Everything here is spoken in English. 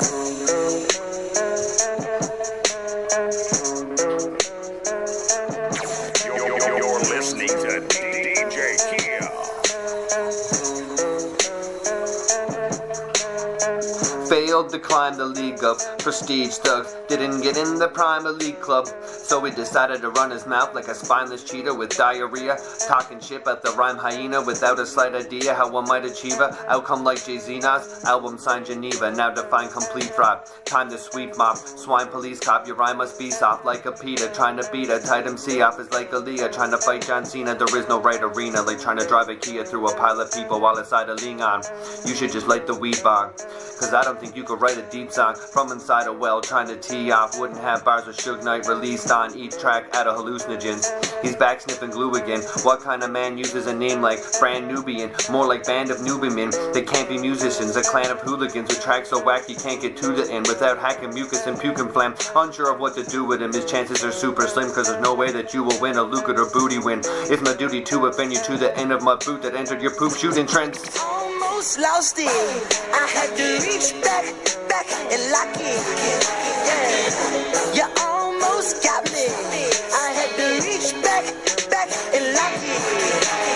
You're, you're listening to DJ Kia. Failed to climb the league of prestige thugs. Didn't get in the Premier League club. So he decided to run his mouth like a spineless cheetah with diarrhea. Talking shit about the rhyme hyena without a slight idea how one might achieve a outcome like Jay Z. Album signed Geneva, now define complete fraud. Time to sweep mop. Swine police cop, your rhyme must be soft like a pita. Trying to beat a tight MC off is like Aaliyah. Trying to fight John Cena, there is no right arena. Like trying to drive a Kia through a pile of people while inside a on. You should just light the weed bog. Cause I don't think you could write a deep song from inside a well trying to tee off. Wouldn't have bars with Suge Knight released on each track out of hallucinogens. He's back sniffing glue again. What kind of man uses a name like Brand Nubian? More like Band of Nubian. They can't be musicians, a clan of hooligans with tracks so whack you can't get to the end without hacking mucus and puking phlegm. Unsure of what to do with him, his chances are super slim cause there's no way that you will win a lucrative booty win. It's my duty to offend you to the end of my boot that entered your poop shooting trends. Almost lost it. I had to reach back, back and lock it. Yeah, you almost got me. I had to reach back, back and lock it.